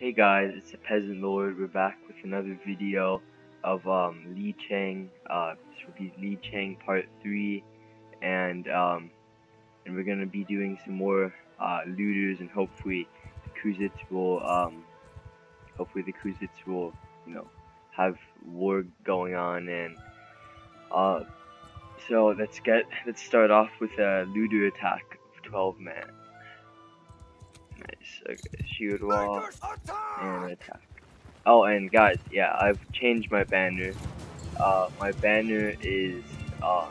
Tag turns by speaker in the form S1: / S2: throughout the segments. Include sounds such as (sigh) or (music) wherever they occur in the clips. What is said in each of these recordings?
S1: Hey guys, it's the Peasant Lord. We're back with another video of um, Li Chang. Uh, this will be Li Chang Part 3, and um, and we're gonna be doing some more uh, looters, and hopefully the Khuzaits will um, hopefully the Khuzaits will you know have war going on, and uh, so let's get let's start off with a looter attack of 12 man. Nice. Okay, shield wall and attack. Oh, and guys, yeah, I've changed my banner. Uh, my banner is uh,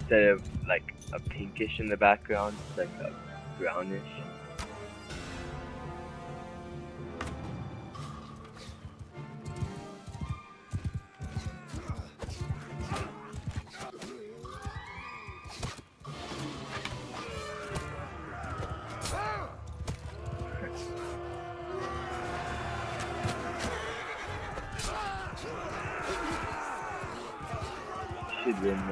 S1: instead of like a pinkish in the background, it's like a brownish. And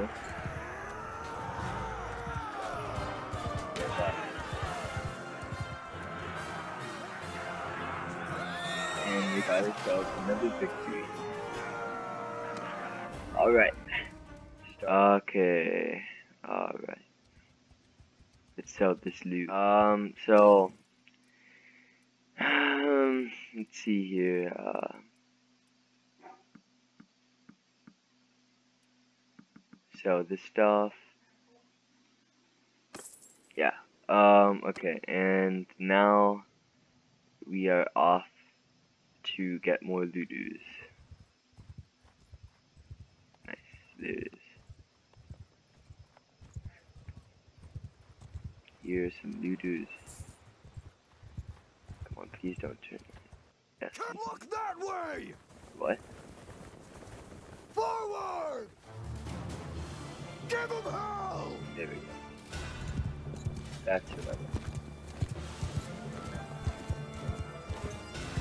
S1: we got ourselves another victory. Alright. Okay. Alright. Let's sell this loot. Um, so. (sighs) Um, let's see here. Uh. Sell this stuff. Yeah. Um, okay, and now we are off to get more looters. Nice, looters. Here's some looters. Come on, please don't turn. Yes.
S2: Can look that way!
S1: What?
S2: Forward! Give him hell!
S1: There we go. That's what I want.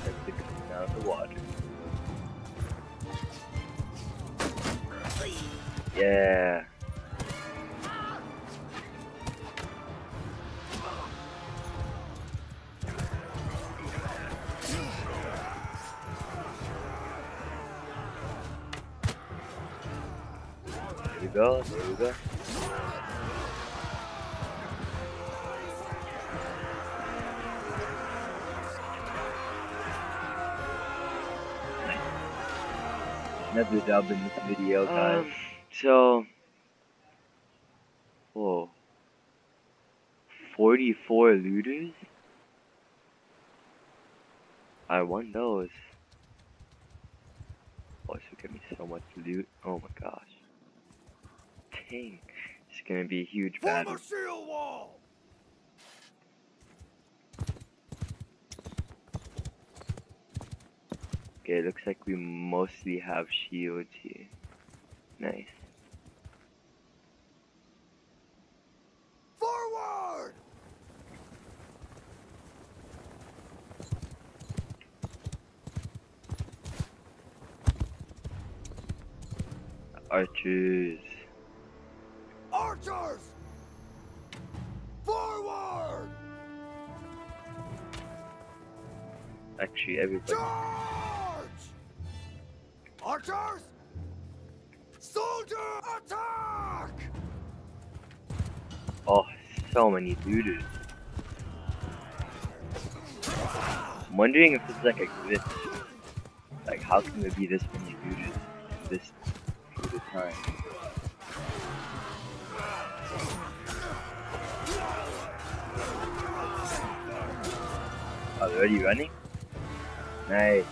S1: Like to come down the water. Yeah. Go, there we go. Another dub in this video, guys. Um, so, whoa, 44 looters? I won those. Oh, this will give me so much loot. Oh my gosh. It's gonna be a huge
S2: Form
S1: battle.
S2: a shield wall!
S1: Okay, looks like we mostly have shields here. Nice. I'm wondering if it's like a glitch. Like, how can there be this many looters in this period of time? Oh, they're already running? Nice.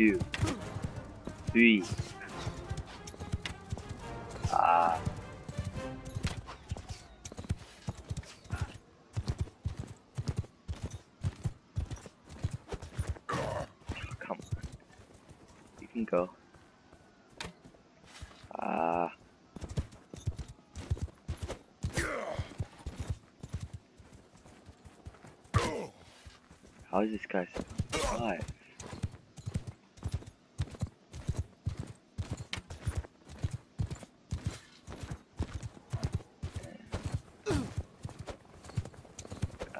S1: Two, three. Ah. Come on. You can go. Ah. How is this guy? so- five.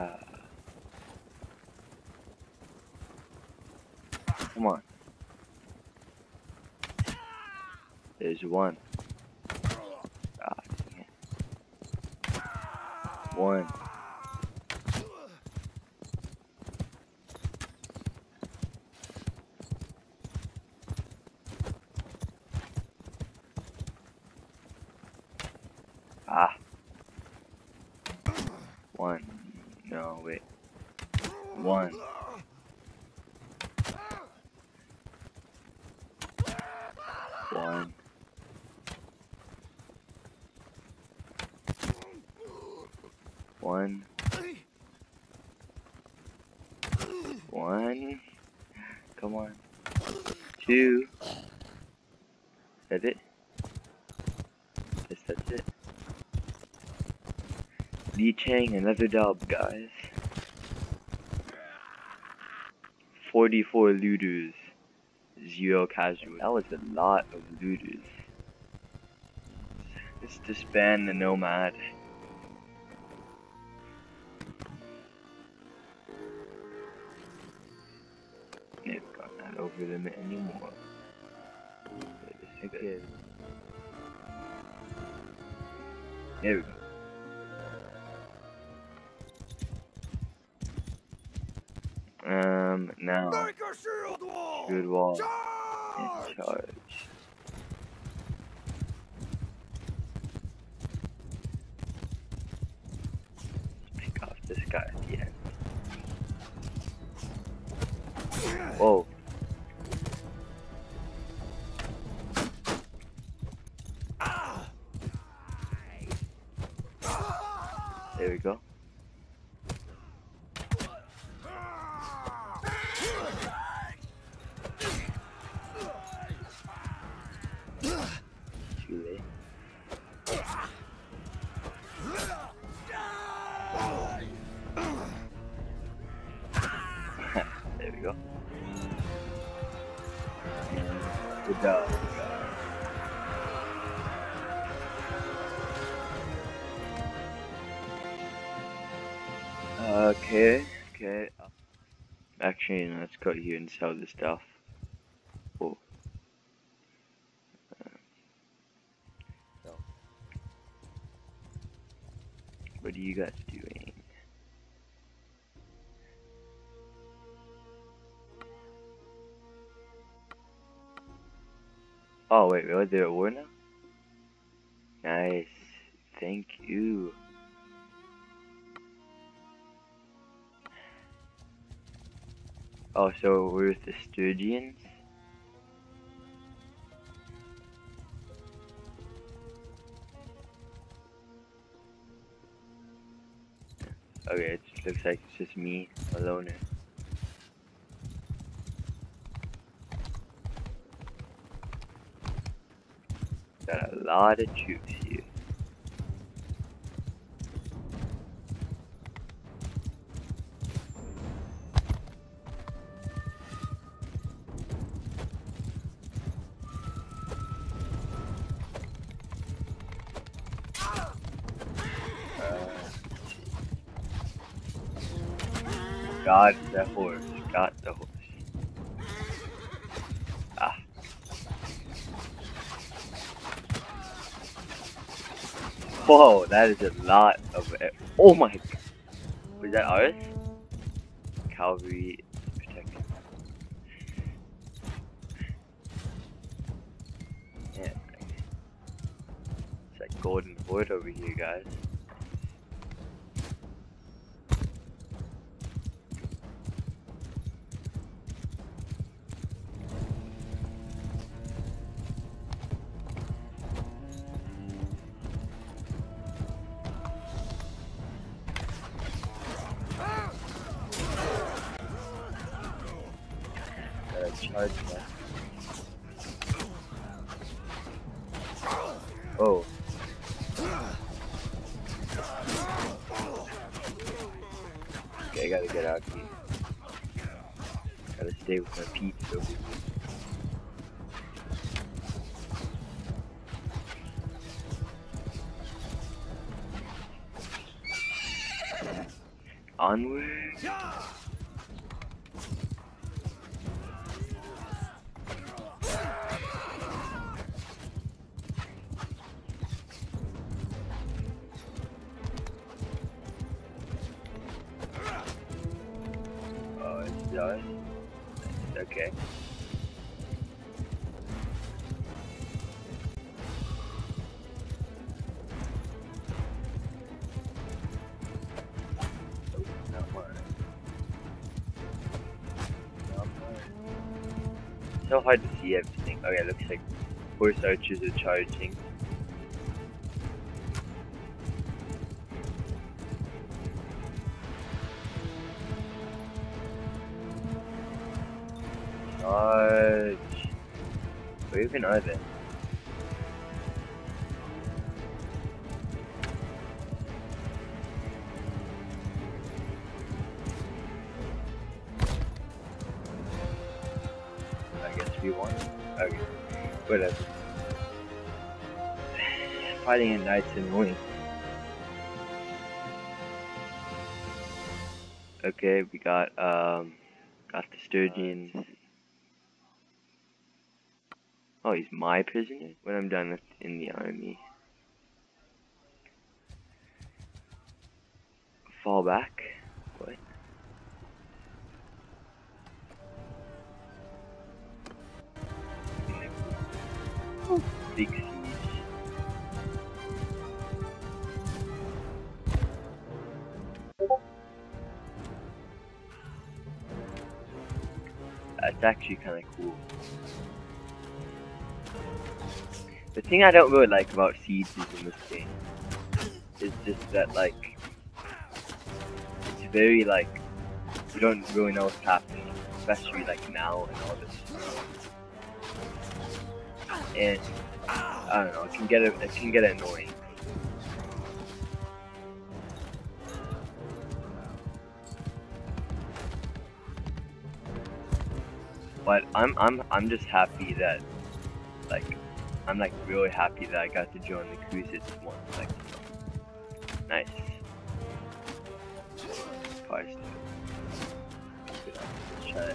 S1: Uh, come on. There's one. One. Ah. One. No, wait. One. One. One. One. Come on. Two. That's it? Guess that's it. Li Chang, another dub, guys. 44 looters. Zero casual. That was a lot of looters. Let's disband the Nomad. It's not over limit anymore. Wait a second. There we go. Um, now,
S2: Make a shield wall!
S1: good wall
S2: Charge!
S1: and charge. No, let's go here and sell this stuff. Oh. What are you guys doing? Oh wait, was there a war now? Nice. Thank you. Oh, so we're with the Sturgians? Okay, it just looks like it's just me, a loner. Got a lot of troops Got the horse. Got the horse. Ah. Whoa, that is a lot of. Oh my. god. Was that ours? Protection. Yeah. It's like golden horde over here, guys. Gotta charge that. Oh. Okay, I gotta get out here. Gotta stay with my peeps over. Onward. So hard to see everything. Okay, looks like horse archers are charging. Charge. Where even are they? Fighting at annoying. Okay, we got um got the Sturgians. Oh, he's my prisoner? When I'm done with in the army. Fall back? What? Uh, siege. That's actually kind of cool. The thing I don't really like about sieges in this game is just that like it's very like you don't really know what's happening, especially like now and all this. And I don't know, it can get it can get annoying. But I'm I'm I'm just happy that like I'm like really happy that I got to join the cruises once. Like, nice. Cars. Try.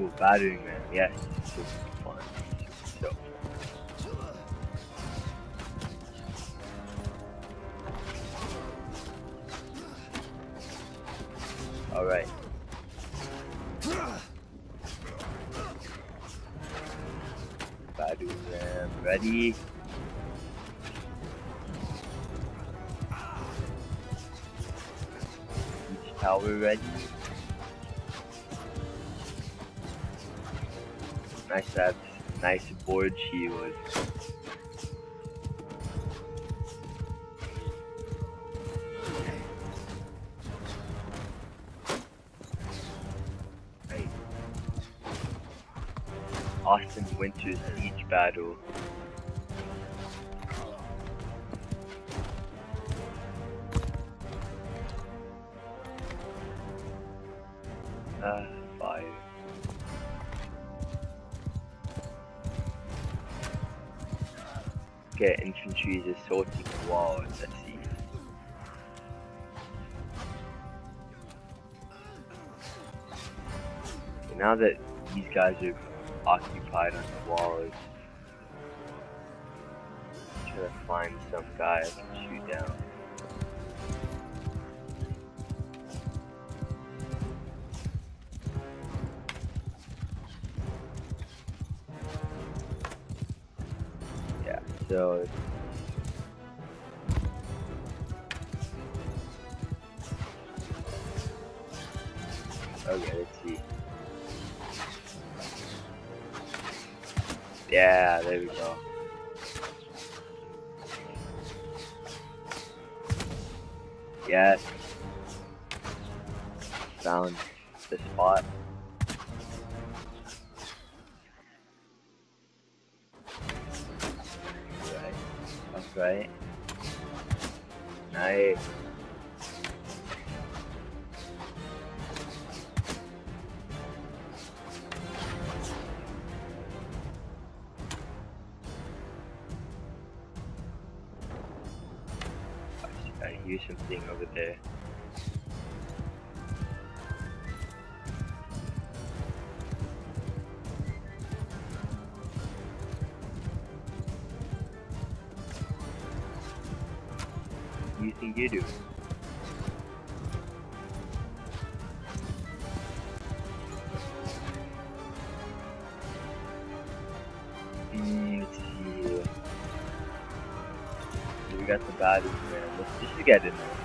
S1: Ooh, battering man. Yes, Alright. Badu Ram ready. Each tower ready. Nice have nice board shield. Right. Winters Siege Battle. Uh, five. Okay, infantry is assaulting walls, let's see. Now that these guys are occupied on the walls, I'm trying to find some guy I can shoot down. Yeah, so Okay, let's see. Yeah, there we go. Yes. Found the spot. Right. That's right. Nice. You do? Let's see. We got the bodies, man. Let's just get in there.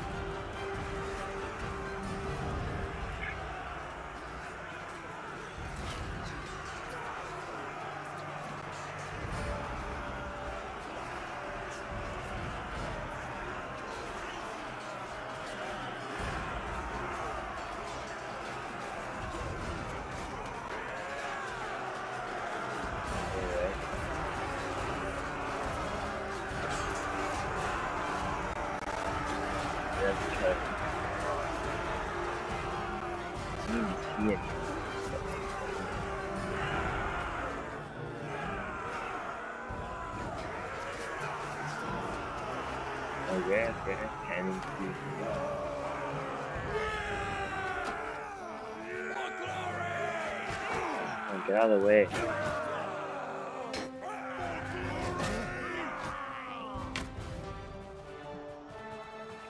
S1: Get out of the way.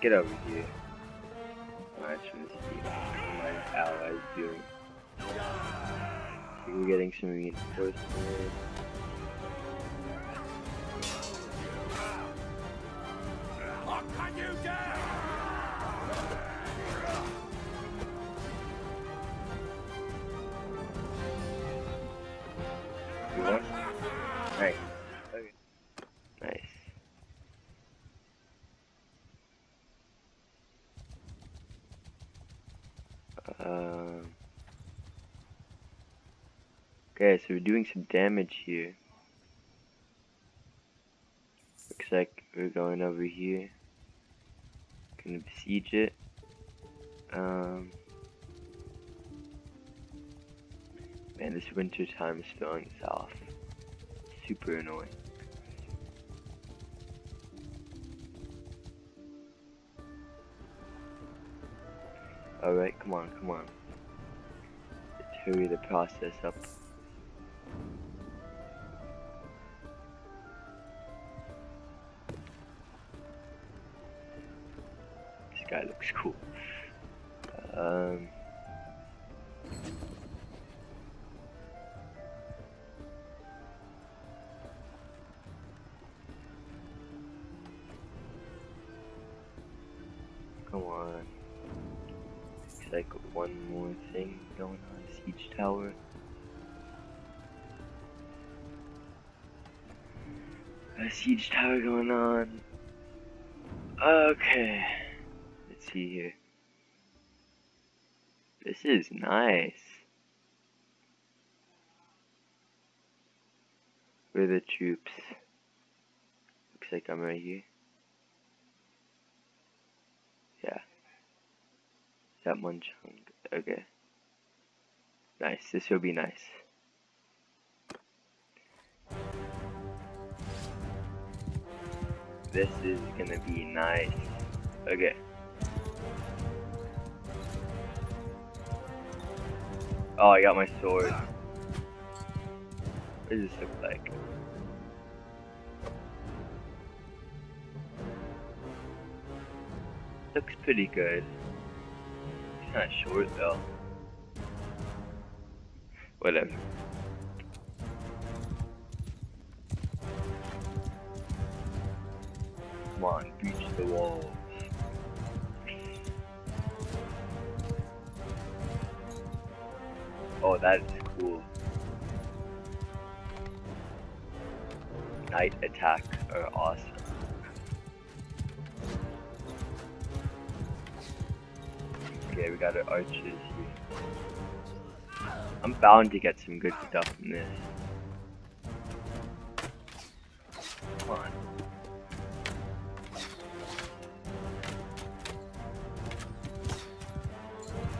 S1: Get over here. Alright, trying to see how my allies doing. We're getting some reinforcements. Okay, so we're doing some damage here. Looks like we're going over here. Gonna besiege it. Um. Man, this winter time is throwing us off. Super annoying. Alright, come on, come on. Let's hurry the process up. Guy looks cool. Um. Come on. Looks like one more thing going on. Siege tower. A siege tower going on. Okay. See here. This is nice. Where the troops? Looks like I'm right here. Yeah. That one chunk. Okay. Nice. This will be nice. This is gonna be nice. Okay. Oh, I got my sword. What does this look like? Looks pretty good. It's of short though. Whatever. Come on, breach the walls. Oh, that is cool. Night attack are awesome. Okay, we got our archers here. I'm bound to get some good stuff from this. Come on.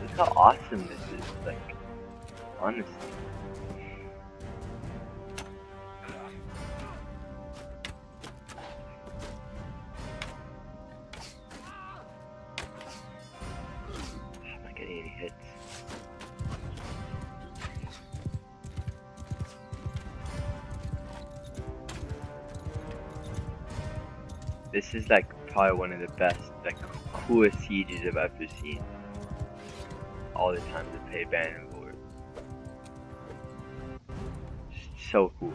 S1: Look how awesome this honestly. I'm not getting any hits. This is like probably one of the best, like coolest sieges I've ever seen. All the times I played Bannerlord. So cool.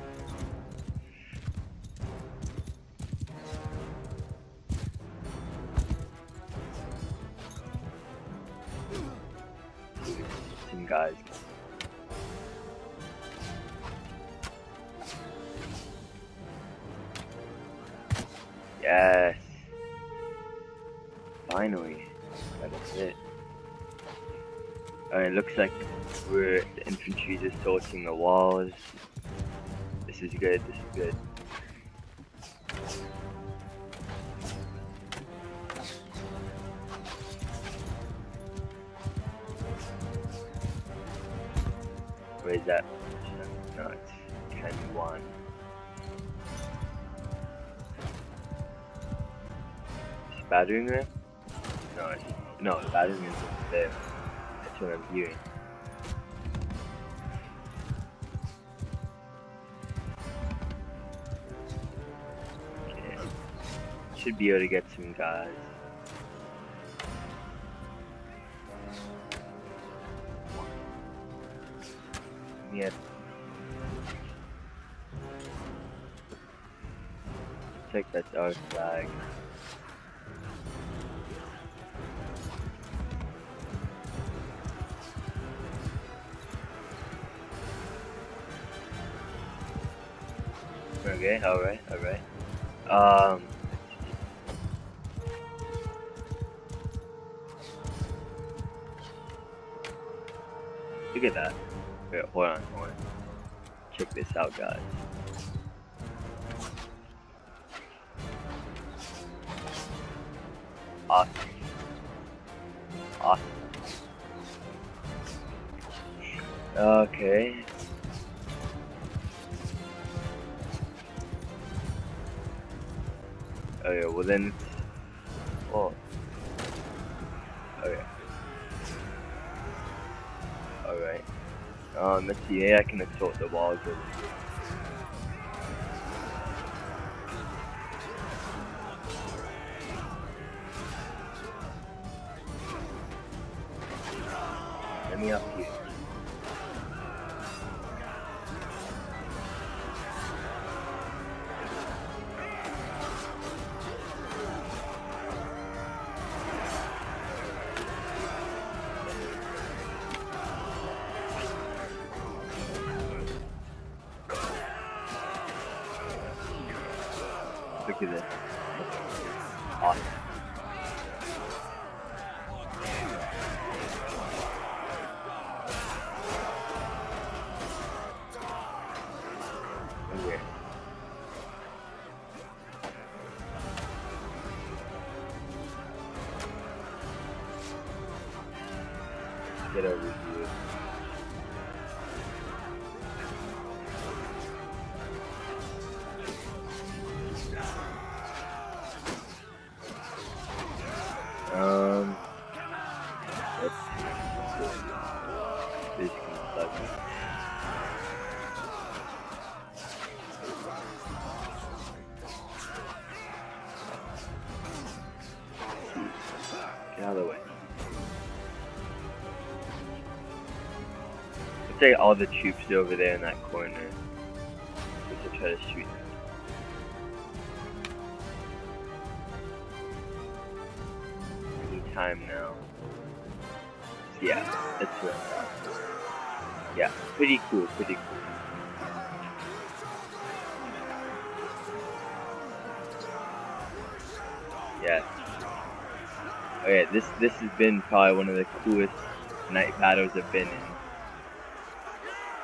S1: Some guys. Yes. Finally. That is it. Alright, looks like we're the infantry's assaulting the walls. This is good, this is good. Where is that? No, it's 10 1. Is battering ram? No, no, battering is there. That's what I'm hearing. Should be able to get some guys. Yeah. Check that our flag. Okay, alright, alright. Um Look at that. Wait, hold on, hold on. Check this out guys. Awesome. Awesome. Okay. Okay, well then. Oh. Okay. Let's see. I can assault the walls over here. Let me up here. Get over say all the troops over there in that corner. Just to try to shoot them. Any time now. Yeah, that's I uh, thought. Yeah, pretty cool, pretty cool. Yeah. Okay, this this has been probably one of the coolest night battles I've been in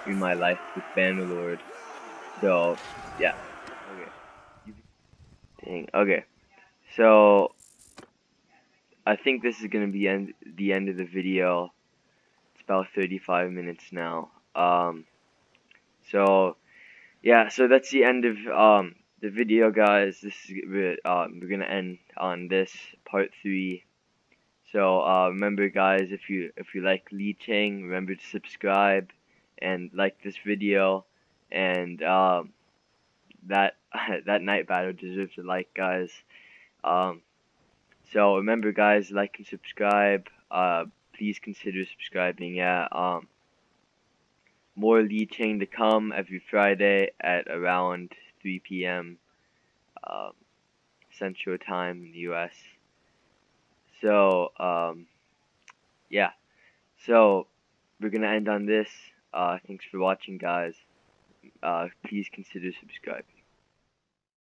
S1: in my life with Bannerlord. So yeah. Okay. Dang. Okay. So I think this is gonna be end the end of the video. It's about 35 minutes now. Um, so yeah, so that's the end of um the video, guys. This is we're, um, we're gonna end on this part three. So uh, remember, guys, if you if you like Li Chang, remember to subscribe and like this video. And um, that (laughs) that night battle deserves a like, guys. Um, so remember, guys, like and subscribe. Uh, please consider subscribing. Yeah. Um, more Li Chang to come every Friday at around 3 p.m. Um, Central Time in the U.S. So, um, yeah. So, we're gonna end on this. Uh, thanks for watching, guys. Uh, please consider subscribing.